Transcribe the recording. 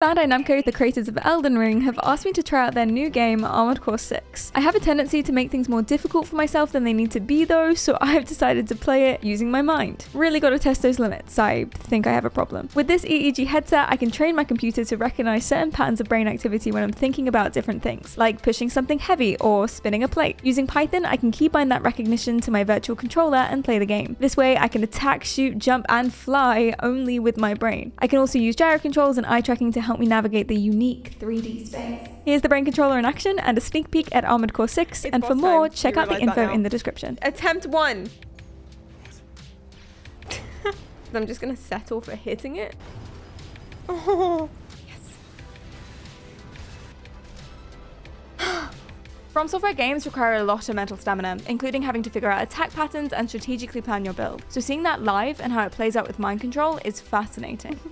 Bandai Namco, the creators of Elden Ring, have asked me to try out their new game, Armored Core 6. I have a tendency to make things more difficult for myself than they need to be though, so I have decided to play it using my mind. Really gotta test those limits, I think I have a problem. With this EEG headset, I can train my computer to recognize certain patterns of brain activity when I'm thinking about different things, like pushing something heavy or spinning a plate. Using Python, I can keybind that recognition to my virtual controller and play the game. This way, I can attack, shoot, jump, and fly only with my brain. I can also use gyro controls and eye tracking to help me navigate the unique 3D space. Here's the brain controller in action and a sneak peek at Armored Core 6, It's and for more, time. check out the info in the description. Attempt one. I'm just gonna settle for hitting it. Oh, yes. From Software games require a lot of mental stamina, including having to figure out attack patterns and strategically plan your build. So seeing that live and how it plays out with mind control is fascinating.